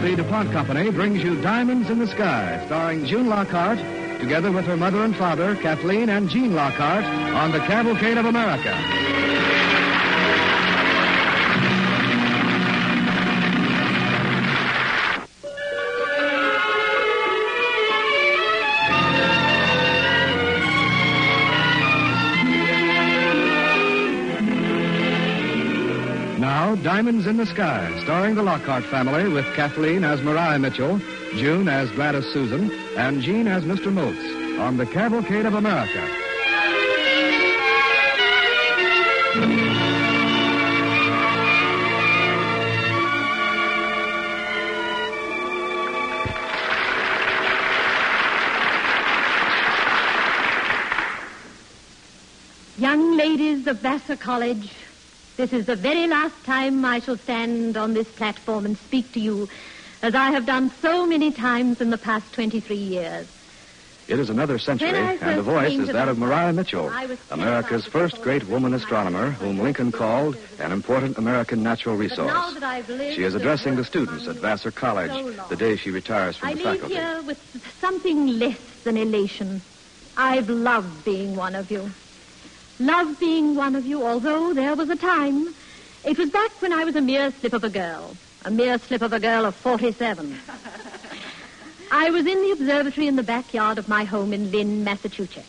the DuPont Company brings you Diamonds in the Sky, starring June Lockhart, together with her mother and father, Kathleen and Gene Lockhart, on the Cavalcade of America. Diamonds in the Sky, starring the Lockhart family with Kathleen as Maria Mitchell, June as Gladys Susan, and Gene as Mr. Motes on the Cavalcade of America. Young ladies of Vassar College, this is the very last time I shall stand on this platform and speak to you, as I have done so many times in the past 23 years. It is another century, and the voice is that of Maria Mitchell, America's first great woman astronomer, whom Lincoln called an important American natural resource. now that I've lived She is addressing the students at Vassar College so the day she retires from I the leave faculty. here with something less than elation. I've loved being one of you. Loved being one of you, although there was a time. It was back when I was a mere slip of a girl. A mere slip of a girl of 47. I was in the observatory in the backyard of my home in Lynn, Massachusetts.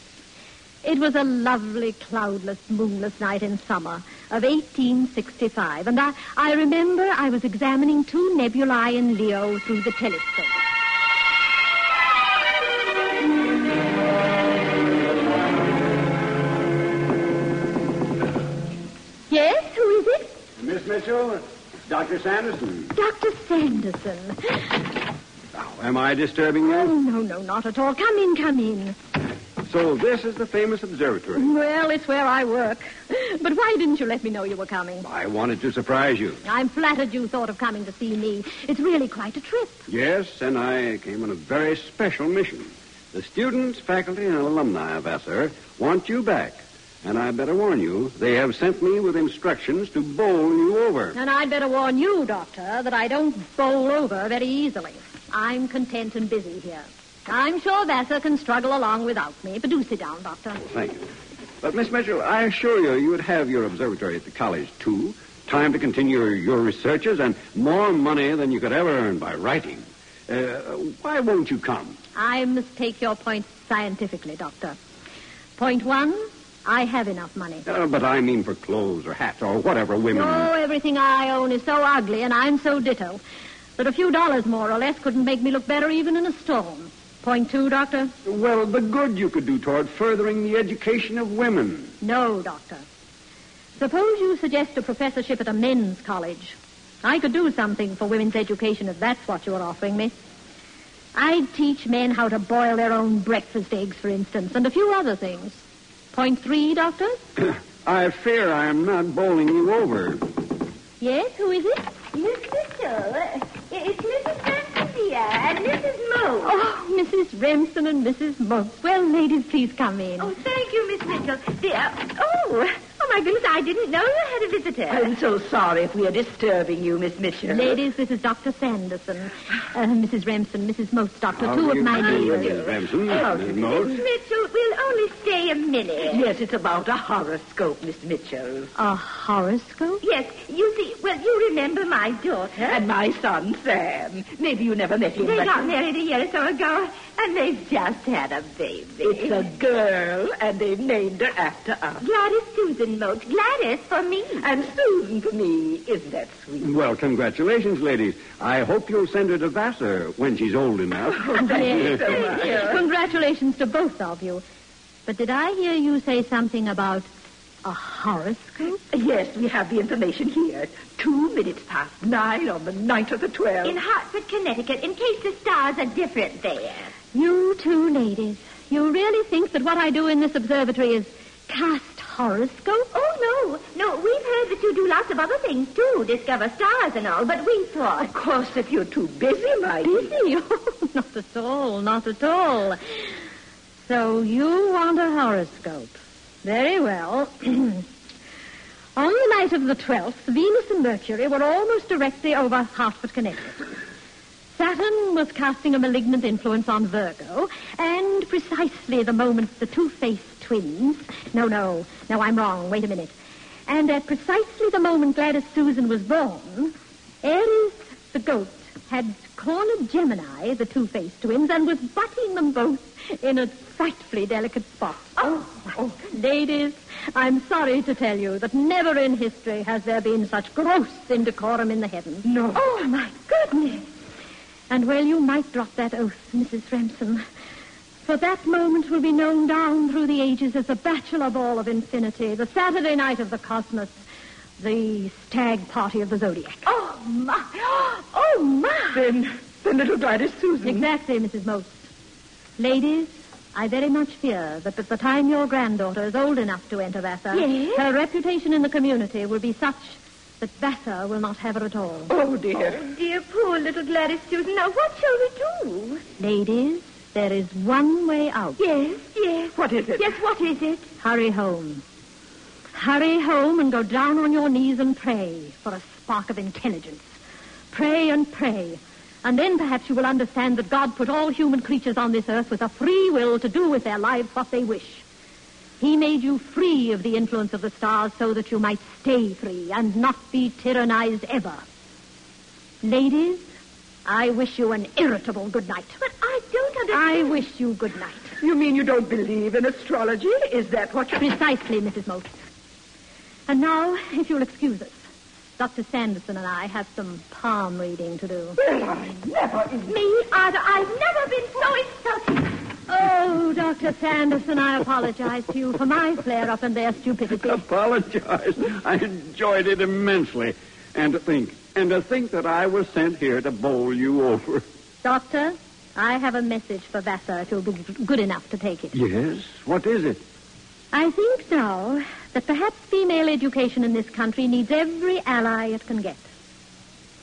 It was a lovely, cloudless, moonless night in summer of 1865, and I, I remember I was examining two nebulae in Leo through the telescope. Mitchell, Dr. Sanderson. Dr. Sanderson. Oh, am I disturbing you? Oh, no, no, not at all. Come in, come in. So this is the famous observatory. Well, it's where I work. But why didn't you let me know you were coming? I wanted to surprise you. I'm flattered you thought of coming to see me. It's really quite a trip. Yes, and I came on a very special mission. The students, faculty, and alumni of Vassar want you back. And I'd better warn you, they have sent me with instructions to bowl you over. And I'd better warn you, Doctor, that I don't bowl over very easily. I'm content and busy here. I'm sure Vassar can struggle along without me. But do sit down, Doctor. Thank you. But, Miss Mitchell, I assure you, you would have your observatory at the college, too. Time to continue your researches and more money than you could ever earn by writing. Uh, why won't you come? I must take your point scientifically, Doctor. Point one, I have enough money. Uh, but I mean for clothes or hats or whatever women. Oh, everything I own is so ugly, and I'm so ditto, that a few dollars more or less couldn't make me look better even in a storm. Point two, Doctor? Well, the good you could do toward furthering the education of women. No, Doctor. Suppose you suggest a professorship at a men's college. I could do something for women's education if that's what you're offering me. I'd teach men how to boil their own breakfast eggs, for instance, and a few other things. Point three, Doctor? I fear I am not bowling you over. Yes, who is it? Miss Mitchell, uh, it's Mrs. Ramsey and Mrs. Moe. Oh, Mrs. Remsen and Mrs. Motes. Well, ladies, please come in. Oh, thank you, Miss Mitchell. Dear. Oh, oh my goodness, I didn't know you had a visitor. I'm so sorry if we are disturbing you, Miss Mitchell. Ladies, this is Dr. Sanderson. Uh, Mrs. Remsen, Mrs. Motes, Doctor, How two of my do, neighbors. Mrs. Remsen? How Miss do Mote? Miss Mitchell, we'll only stay a minute. Yes, it's about a horoscope, Miss Mitchell. A horoscope? Yes, you see, well, you remember my daughter. And my son, Sam. Maybe you never met him, They but got married a year or so ago, and they've just had a baby. it's a girl, and they've named her after us. Gladys Susan Moat. Gladys for me. And Susan for me. Isn't that sweet? Well, congratulations, ladies. I hope you'll send her to Vassar when she's old enough. Oh, thank you so much. Congratulations to both of you. But did I hear you say something about a horoscope? Yes, we have the information here. Two minutes past nine on the night of the 12th. In Hartford, Connecticut, in case the stars are different there. You two ladies, you really think that what I do in this observatory is cast horoscope? Oh, no. No, we've heard that you do lots of other things, too. Discover stars and all, but we thought... Of course, if you're too busy, my dear. Busy? Oh, not at all, not at all. So you want a horoscope. Very well. On the night of the 12th, Venus and Mercury were almost directly over Hartford, Connecticut. Saturn was casting a malignant influence on Virgo, and precisely the moment the two-faced twins... No, no, no, I'm wrong. Wait a minute. And at precisely the moment Gladys Susan was born, Aries, the goat, had cornered Gemini, the two-faced twins, and was butting them both in a frightfully delicate spot. Oh, oh, oh ladies, I'm sorry to tell you that never in history has there been such gross indecorum in the heavens. No. Oh, my goodness. And well, you might drop that oath, Mrs. Remsen. For that moment will be known down through the ages as the Bachelor Ball of Infinity, the Saturday night of the cosmos, the stag party of the zodiac. Oh, my. Oh, my. Then, then little Gladys Susan. Exactly, Mrs. Most. Ladies, I very much fear that at the time your granddaughter is old enough to enter Vassar, Yes? her reputation in the community will be such that Vassar will not have her at all. Oh, dear. Oh, dear, poor little Gladys Susan. Now, what shall we do? Ladies, there is one way out. Yes, yes. What is it? Yes, what is it? Hurry home. Hurry home and go down on your knees and pray for a spark of intelligence. Pray and pray. And then perhaps you will understand that God put all human creatures on this earth with a free will to do with their lives what they wish. He made you free of the influence of the stars so that you might stay free and not be tyrannized ever. Ladies, I wish you an irritable good night. But I don't understand. I wish you good night. You mean you don't believe in astrology? Is that what you... Precisely, Mrs. Moat. And now, if you'll excuse us, Dr. Sanderson and I have some palm reading to do. Well, I never... Me, either. I've never been so insulted. Oh, Dr. Sanderson, I apologize to you for my flare-up and their stupidity. Apologize. I enjoyed it immensely. And to think, and to think that I was sent here to bowl you over. Doctor, I have a message for Vassar if you'll be good enough to take it. Yes? What is it? I think now that perhaps female education in this country needs every ally it can get.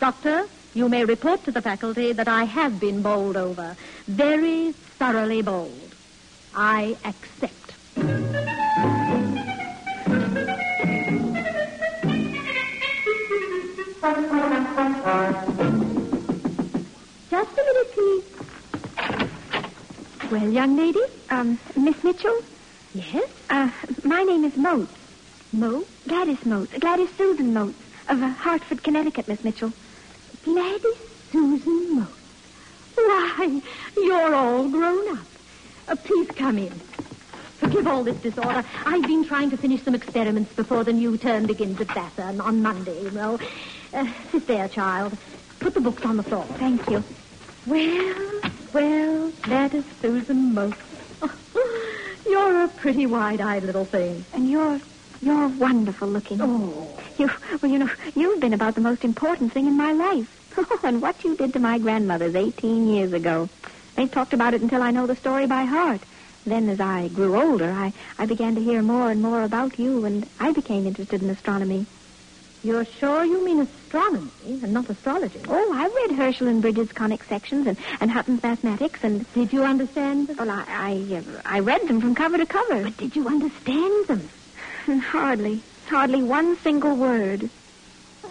Doctor, you may report to the faculty that I have been bowled over. Very thoroughly bowled. I accept. Just a minute, please. Well, young lady? Um, Miss Mitchell? Yes? Uh, my name is Motes. Mo? Gladys Motes. Gladys Susan Motes of uh, Hartford, Connecticut, Miss Mitchell. Gladys Susan Motes. Why, you're all grown up. Uh, please come in. Forgive all this disorder. I've been trying to finish some experiments before the new term begins at Vassar on Monday, you know. Uh, sit there, child. Put the books on the floor. Thank you. Well, well, that is Susan Motes. you're a pretty wide-eyed little thing. And you're you're wonderful looking. Oh. You well, you know, you've been about the most important thing in my life. and what you did to my grandmother's 18 years ago. They've talked about it until I know the story by heart. Then, as I grew older, I, I began to hear more and more about you, and I became interested in astronomy. You're sure you mean astronomy and not astrology? Oh, I read Herschel and Bridge's conic sections and, and Hutton's mathematics, and Did you understand them? well, I I, uh, I read them from cover to cover. But did you understand them? Hardly, hardly one single word.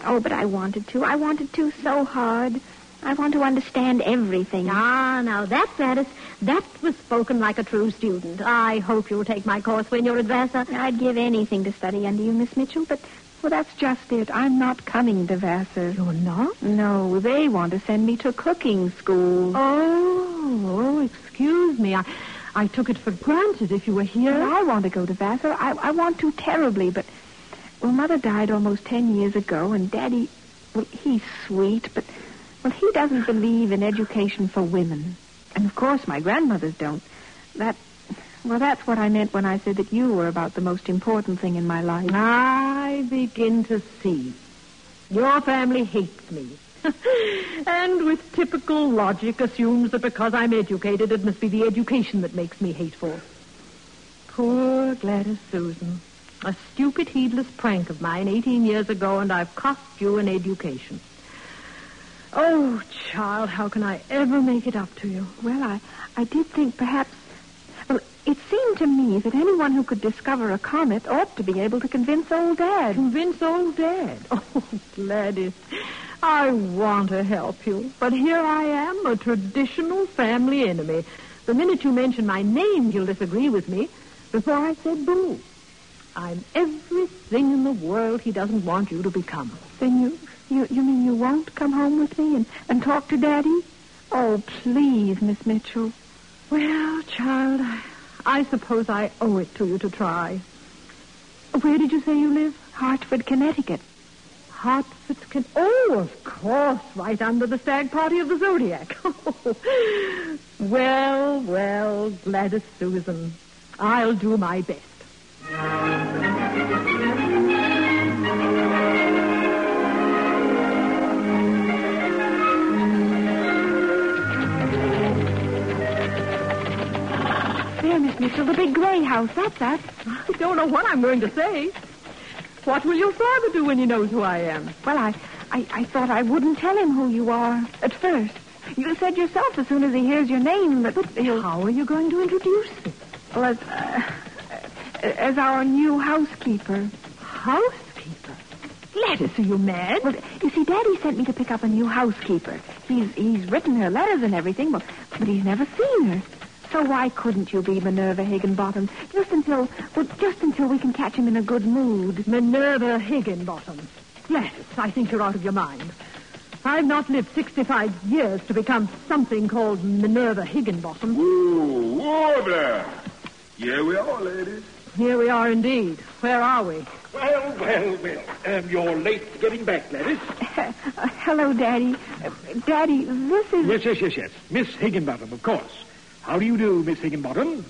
Oh, but I wanted to. I wanted to so hard. I want to understand everything. Ah, now that, Gladys, that was spoken like a true student. I hope you'll take my course when you're Vassar. I'd give anything to study under you, Miss Mitchell, but Well, that's just it. I'm not coming to Vassar. You're not? No, they want to send me to cooking school. Oh, oh, excuse me. I, I took it for granted if you were here. Well, I want to go to Vassar. I, I want to terribly, but... Well, Mother died almost ten years ago, and Daddy... Well, he's sweet, but... Well, he doesn't believe in education for women. And, of course, my grandmothers don't. That... Well, that's what I meant when I said that you were about the most important thing in my life. I begin to see. Your family hates me. and with typical logic assumes that because I'm educated, it must be the education that makes me hateful. Poor Gladys Susan. A stupid, heedless prank of mine 18 years ago, and I've cost you an education. Oh, child, how can I ever make it up to you? Well, I, I did think perhaps... It seemed to me that anyone who could discover a comet ought to be able to convince old Dad. Convince old Dad. Oh, Gladys. I want to help you, but here I am, a traditional family enemy. The minute you mention my name, he'll disagree with me. Before I said boo. I'm everything in the world he doesn't want you to become. Then you, you, you mean you won't come home with me and, and talk to Daddy? Oh, please, Miss Mitchell. Well, child, I, I suppose I owe it to you to try. Where did you say you live? Hartford, Connecticut. Hartford, Con- Oh, of course, right under the stag party of the Zodiac. well, well, Gladys Susan, I'll do my best. There, Miss Mitchell, the big gray house. That's us. I don't know what I'm going to say. What will your father do when he knows who I am? Well, I, I, I thought I wouldn't tell him who you are at first. You said yourself as soon as he hears your name that he'll... How are you going to introduce me? Well, as, uh, as our new housekeeper. Housekeeper? Gladys, are you mad? Well, you see, Daddy sent me to pick up a new housekeeper. He's he's written her letters and everything, but, but he's never seen her. So why couldn't you be Minerva Higginbottom just until well, just until we can catch him in a good mood? Minerva Higginbottom. Yes, I think you're out of your mind. I've not lived 65 years to become something called Minerva Higginbottom. Ooh, order! Here we are, ladies. Here we are indeed. Where are we? Well, well, well. Um, you're late getting back, Gladys. Uh, hello, Daddy. Uh, Daddy, this is... Yes, yes, yes, yes. Miss Higginbottom, of course. How do you do, Miss Higginbottom?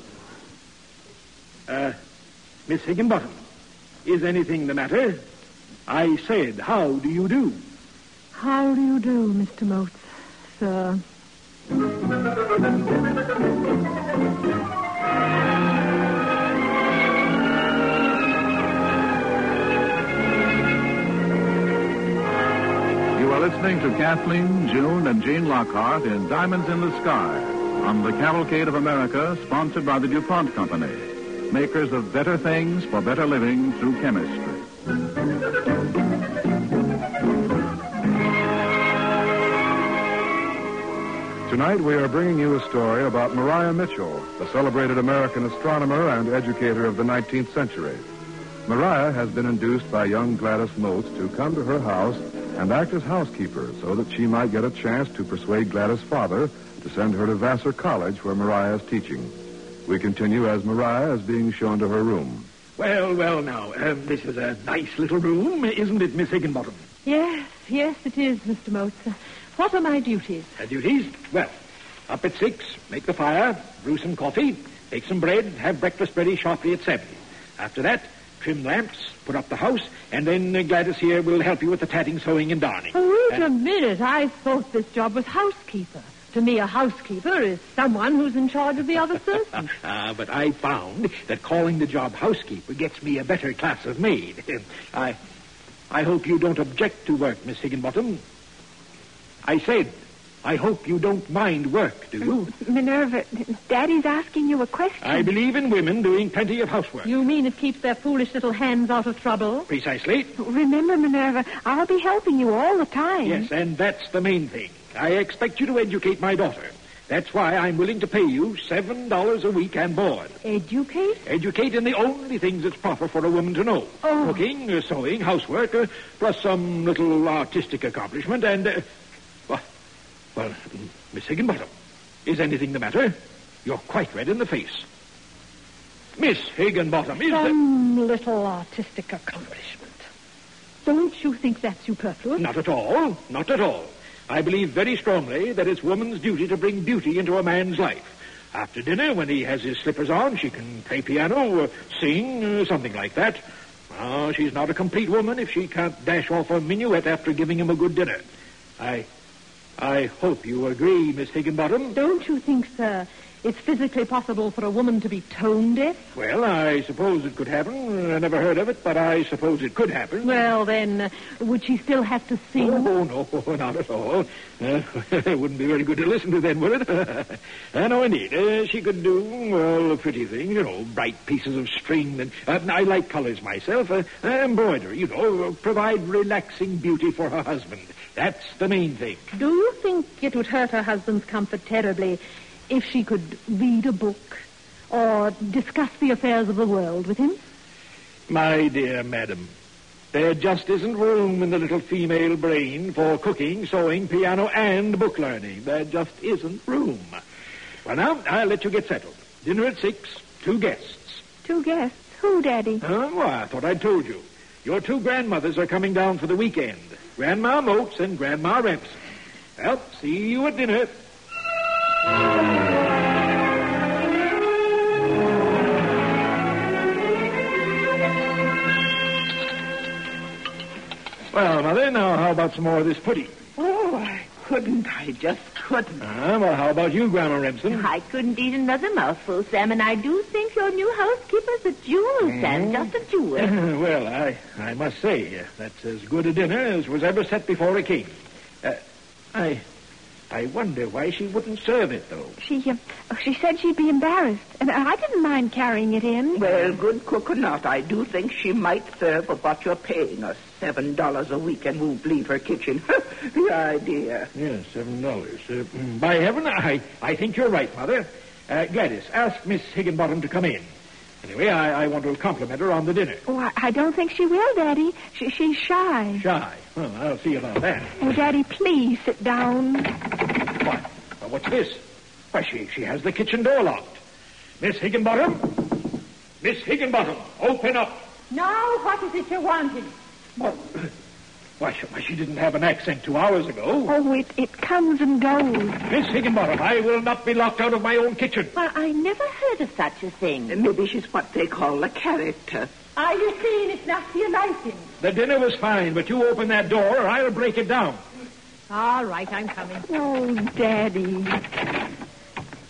Uh, Miss Higginbottom, is anything the matter? I said, how do you do? How do you do, Mr. Motes, sir? You are listening to Kathleen, June, and Gene Lockhart in Diamonds in the Sky on the Cavalcade of America, sponsored by the DuPont Company, makers of better things for better living through chemistry. Tonight we are bringing you a story about Maria Mitchell, the celebrated American astronomer and educator of the 19th century. Maria has been induced by young Gladys Motes to come to her house and act as housekeeper so that she might get a chance to persuade Gladys' father to send her to Vassar College where Maria is teaching. We continue as Maria is being shown to her room. Well, well, now, um, this is a nice little room, isn't it, Miss Higginbottom? Yes, yes, it is, Mr. Motes. What are my duties? Uh, duties? Well, up at six, make the fire, brew some coffee, bake some bread, have breakfast ready sharply at seven. After that, trim lamps, put up the house, and then uh, Gladys here will help you with the tatting, sewing, and darning. Oh, wait Uh, a minute. I thought this job was housekeeper. To me, a housekeeper is someone who's in charge of the other servants. Ah, but I found that calling the job housekeeper gets me a better class of maid. I, I hope you don't object to work, Miss Higginbottom. I said, I hope you don't mind work, do you? Minerva, Daddy's asking you a question. I believe in women doing plenty of housework. you mean it keeps their foolish little hands out of trouble? Precisely. Remember, Minerva, I'll be helping you all the time. Yes, and that's the main thing. I expect you to educate my daughter. That's why I'm willing to pay you seven dollars a week and board. Educate? Educate in the only things that's proper for a woman to know. Oh. Cooking, uh, sewing, housework, uh, plus some little artistic accomplishment, and... Uh, well, well, Miss Higginbottom, is anything the matter? You're quite red in the face. Miss Higginbottom, is there... Some little artistic accomplishment. Don't you think that's superfluous? Not at all. Not at all. I believe very strongly that it's woman's duty to bring beauty into a man's life. After dinner, when he has his slippers on, she can play piano, uh, sing, uh, something like that. Oh, she's not a complete woman if she can't dash off a minuet after giving him a good dinner. I, I hope you agree, Miss Higginbottom. Don't you think, sir, It's physically possible for a woman to be tone deaf. Well, I suppose it could happen. I never heard of it, but I suppose it could happen. Well, then, uh, would she still have to sing? Oh, no, not at all. Uh, it wouldn't be very good to listen to then, would it? uh, no, indeed. Uh, she could do, well, pretty things, you know, bright pieces of string. And, uh, I like colors myself. Uh, embroidery, you know, provide relaxing beauty for her husband. That's the main thing. Do you think it would hurt her husband's comfort terribly if she could read a book or discuss the affairs of the world with him? My dear madam, there just isn't room in the little female brain for cooking, sewing, piano, and book learning. There just isn't room. Well, now, I'll let you get settled. Dinner at six, two guests. Two guests. Who, Daddy? Huh? Well, I thought I'd told you. Your two grandmothers are coming down for the weekend. Grandma Motes and Grandma Remsen. Well, see you at dinner. Well, Mother, now how about some more of this pudding? Oh, I couldn't. I just couldn't. Uh, well, how about you, Grandma Remsen? I couldn't eat another mouthful, Sam, and I do think your new housekeeper's a jewel, Sam, just a jewel. well, I, I must say, uh, that's as good a dinner as was ever set before a king. Uh, I, I wonder why she wouldn't serve it, though. She, uh, she said she'd be embarrassed, and I didn't mind carrying it in. Well, good cook or not, I do think she might serve for what you're paying us. Seven dollars a week and won't leave her kitchen. the idea. Yes, seven dollars. Uh, mm, by heaven, I, I think you're right, Mother. Uh, Gladys, ask Miss Higginbottom to come in. Anyway, I, I want to compliment her on the dinner. Oh, I, I don't think she will, Daddy. She, she's shy. Shy. Well, I'll see about that. Oh, Daddy, please sit down. What? Well, what's this? Why, she, she has the kitchen door locked. Miss Higginbottom? Miss Higginbottom, open up. Now, what is it you're wanting? What? Why, she, why, she didn't have an accent two hours ago. Oh, it, it comes and goes. Miss Higginbottom, I will not be locked out of my own kitchen. Well, I never heard of such a thing. Maybe she's what they call a character. Are you saying it's not to your liking? The dinner was fine, but you open that door or I'll break it down. All right, I'm coming. Oh, Daddy.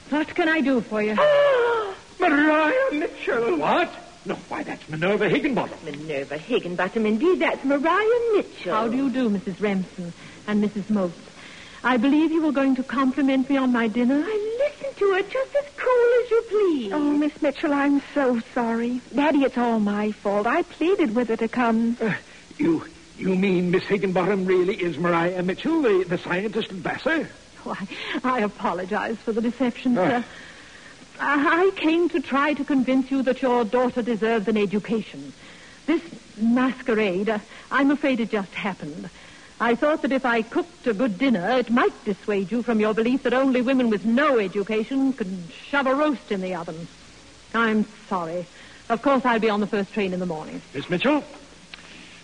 What can I do for you? Maria Mitchell. What? No, why, that's Minerva Higginbottom. Minerva Higginbottom, indeed, that's Maria Mitchell. How do you do, Mrs. Remsen and Mrs. Motes? I believe you were going to compliment me on my dinner. I listened to her just as cool as you please. Oh, Miss Mitchell, I'm so sorry. Daddy, it's all my fault. I pleaded with her to come. Uh, you you mean Miss Higginbottom really is Maria Mitchell, the, the scientist at Vassar? Why, I apologize for the deception, Ah. sir. I I came to try to convince you that your daughter deserves an education. This masquerade, uh, I'm afraid it just happened. I thought that if I cooked a good dinner, it might dissuade you from your belief that only women with no education could shove a roast in the oven. I'm sorry. Of course, I'll be on the first train in the morning. Miss Mitchell,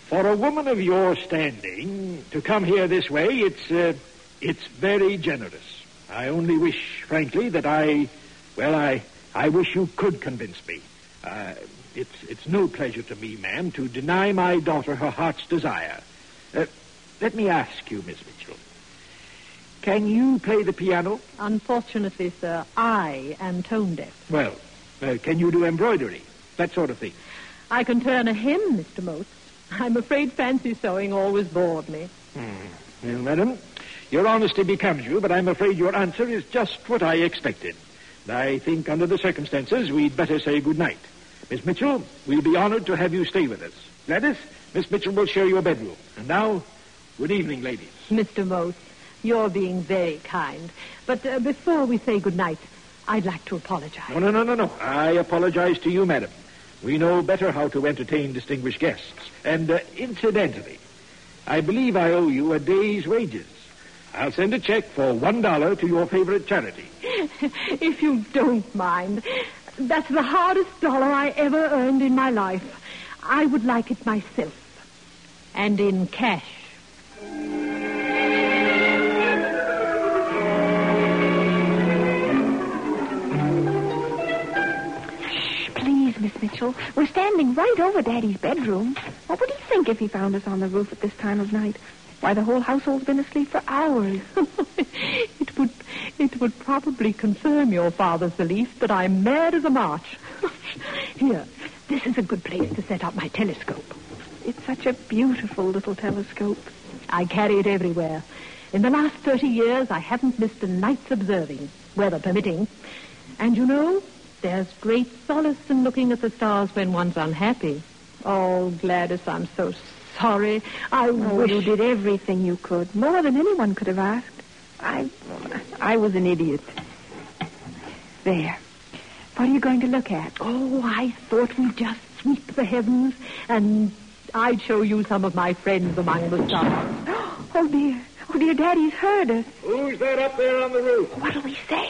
for a woman of your standing to come here this way, it's uh, it's very generous. I only wish, frankly, that I, well, I I wish you could convince me. Uh, it's it's no pleasure to me, ma'am, to deny my daughter her heart's desire. Uh, let me ask you, Miss Mitchell, can you play the piano? Unfortunately, sir, I am tone deaf. Well, uh, can you do embroidery? That sort of thing. I can turn a hem, Mr. Motes. I'm afraid fancy sewing always bored me. Well, madam, your honesty becomes you, but I'm afraid your answer is just what I expected. I think under the circumstances, we'd better say good night. Miss Mitchell, we'll be honored to have you stay with us. Gladys, Miss Mitchell will share your bedroom. And now, good evening, ladies. Mr. Motes, you're being very kind. But uh, before we say good night, I'd like to apologize. No, no, no, no, no. I apologize to you, madam. We know better how to entertain distinguished guests. And uh, incidentally, I believe I owe you a day's wages. I'll send a check for one dollar to your favorite charity. if you don't mind, that's the hardest dollar I ever earned in my life. I would like it myself. And in cash. Shh, please, Miss Mitchell. We're standing right over Daddy's bedroom. What would he think if he found us on the roof at this time of night? Why, the whole household's been asleep for hours. it would probably confirm your father's belief that I'm mad as a march. Here, this is a good place to set up my telescope. It's such a beautiful little telescope. I carry it everywhere. In the last 30 years, I haven't missed a night's observing, weather permitting. And you know, there's great solace in looking at the stars when one's unhappy. Oh, Gladys, I'm so sorry. I Oh, wish you did everything you could, more than anyone could have asked. I, I was an idiot. There. What are you going to look at? Oh, I thought we'd just sweep the heavens and I'd show you some of my friends among the stars. Oh, dear. Oh, dear, Daddy's heard us. Who's that up there on the roof? What'll we say?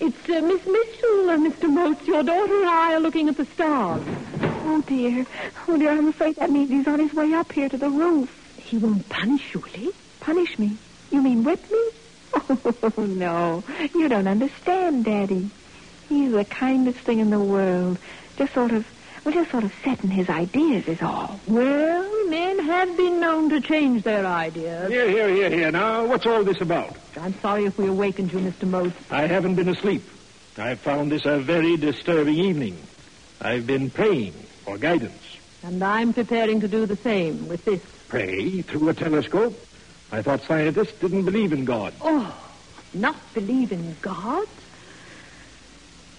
It's uh, Miss Mitchell, uh, Mr. Motes. Your daughter and I are looking at the stars. Oh, dear. Oh, dear, I'm afraid that means he's on his way up here to the roof. He won't punish you, will he? Punish me? You mean whip me? Oh, no. You don't understand, Daddy. He's the kindest thing in the world. Just sort of, well, just sort of setting his ideas is all. Well, men have been known to change their ideas. Here, here, here, here. Now, what's all this about? I'm sorry if we awakened you, Mr. Motes. I haven't been asleep. I've found this a very disturbing evening. I've been praying for guidance. And I'm preparing to do the same with this. Pray through a telescope? I thought scientists didn't believe in God. Oh, not believe in God?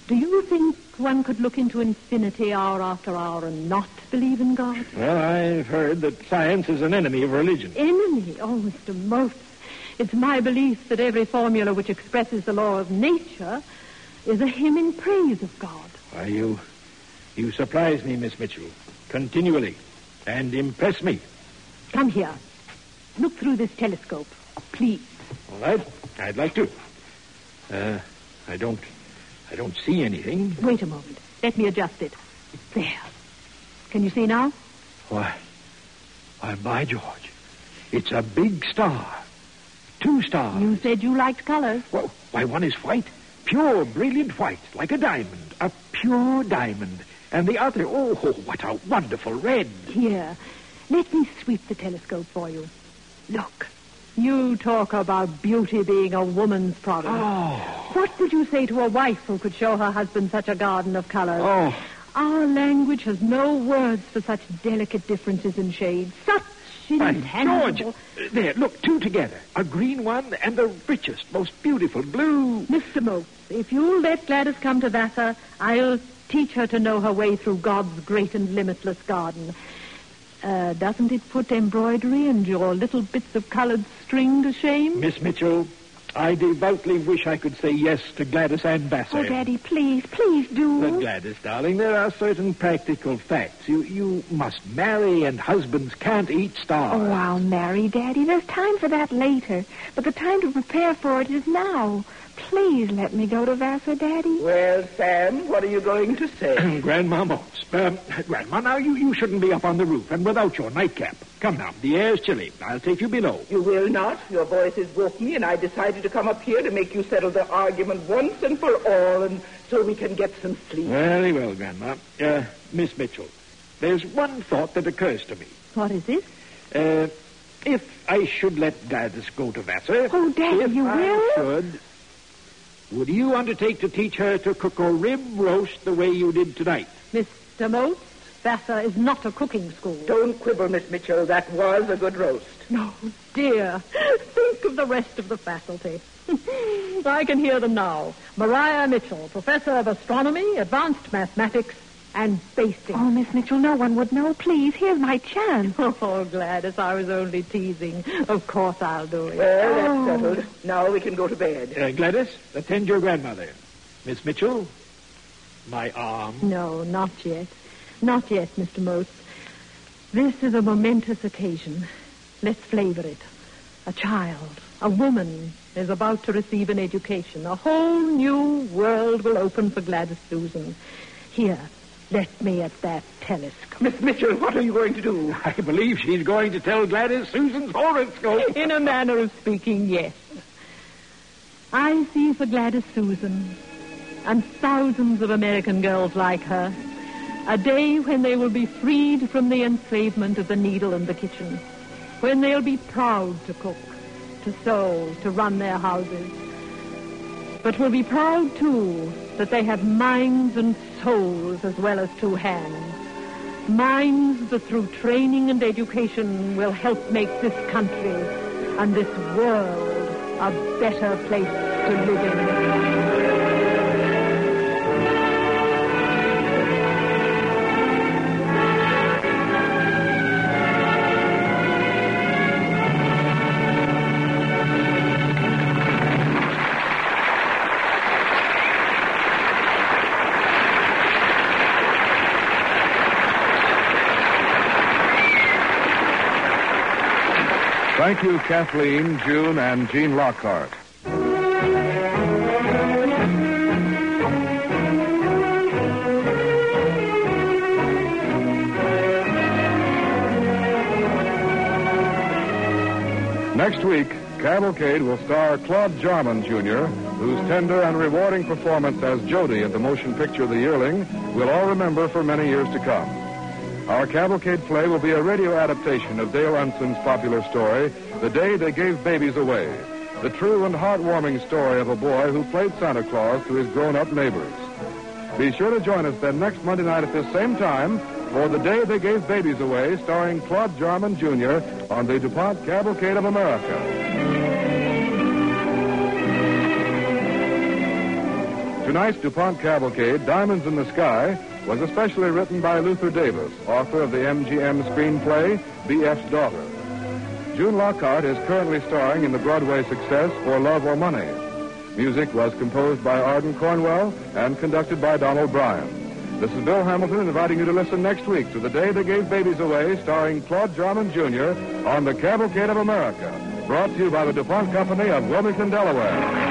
Do you think one could look into infinity hour after hour and not believe in God? Well, I've heard that science is an enemy of religion. Enemy? Oh, Mr. Motes. It's my belief that every formula which expresses the law of nature is a hymn in praise of God. Why, you, you surprise me, Miss Mitchell, continually, and impress me. Come here. Look through this telescope, please. All right, I'd like to. Uh, I don't, I don't see anything. Wait a moment. Let me adjust it. There. Can you see now? Why, why, by George, it's a big star. Two stars. You said you liked colors. Well, why, one is white, pure, brilliant white, like a diamond, a pure diamond. And the other, oh, what a wonderful red. Here. Let me sweep the telescope for you. Look. You talk about beauty being a woman's problem. Oh, What would you say to a wife who could show her husband such a garden of colors? oh, Our language has no words for such delicate differences in shade. Such intangible... George. There, look, two together. A green one and the richest, most beautiful blue. Mr. Motes, if you'll let Gladys come to Vassar, I'll teach her to know her way through God's great and limitless garden. Uh, doesn't it put embroidery and your little bits of colored string to shame? Miss Mitchell, I devoutly wish I could say yes to Gladys and Vassar. Oh, Daddy, please, please do. But Gladys, darling, there are certain practical facts. You you must marry, and husbands can't eat stars. Oh, I'll marry Daddy. There's time for that later. But the time to prepare for it is now. Please let me go to Vassar, Daddy. Well, Sam, what are you going to say? Grandma Mopes. Um, Grandma, now you, you shouldn't be up on the roof and without your nightcap. Come now, the air's chilly. I'll take you below. You will not. Your voices woke me, and I decided to come up here to make you settle the argument once and for all, and so we can get some sleep. Very well, Grandma. Uh, Miss Mitchell, there's one thought that occurs to me. What is it? Uh, if I should let Gladys go to Vassar... Oh, Daddy, if you I will? should... Would you undertake to teach her to cook a rib roast the way you did tonight? Mr. Motes, Vassar is not a cooking school. Don't quibble, Miss Mitchell. That was a good roast. Oh, dear. Think of the rest of the faculty. I can hear them now. Maria Mitchell, professor of astronomy, advanced mathematics, and basting. Oh, Miss Mitchell, no one would know. Please, here's my chance. Oh, Gladys, I was only teasing. Of course I'll do it. Well, that's Oh. settled. Now we can go to bed. Uh, Gladys, attend your grandmother. Miss Mitchell, my arm. No, not yet. Not yet, Mr. Motes. This is a momentous occasion. Let's flavor it. A child, a woman, is about to receive an education. A whole new world will open for Gladys Susan. Here, let me at that telescope. Miss Mitchell, what are you going to do? I believe she's going to tell Gladys Susan's horoscope. In a manner of speaking, yes. I see for Gladys Susan and thousands of American girls like her a day when they will be freed from the enslavement of the needle and the kitchen, when they'll be proud to cook, to sew, to run their houses. but will be proud, too, that they have minds and souls as well as two hands. Minds that through training and education will help make this country and this world a better place to live in. Thank you, Kathleen, June, and Gene Lockhart. Next week, Cavalcade will star Claude Jarman Jr., whose tender and rewarding performance as Jody at the motion picture The Yearling we'll all remember for many years to come. Our Cavalcade play will be a radio adaptation of Dale Eunson's popular story, The Day They Gave Babies Away, the true and heartwarming story of a boy who played Santa Claus to his grown-up neighbors. Be sure to join us then next Monday night at this same time for The Day They Gave Babies Away, starring Claude Jarman Jr. on the DuPont Cavalcade of America. Tonight's DuPont Cavalcade, Diamonds in the Sky, was especially written by Luther Davis, author of the MGM screenplay B.F.'s Daughter. June Lockhart is currently starring in the Broadway success For Love or Money. Music was composed by Ardon Cornwell and conducted by Donald Bryan. This is Bill Hamilton inviting you to listen next week to The Day They Gave Babies Away, starring Claude Jarman Jr. on the Cavalcade of America. Brought to you by the DuPont Company of Wilmington, Delaware.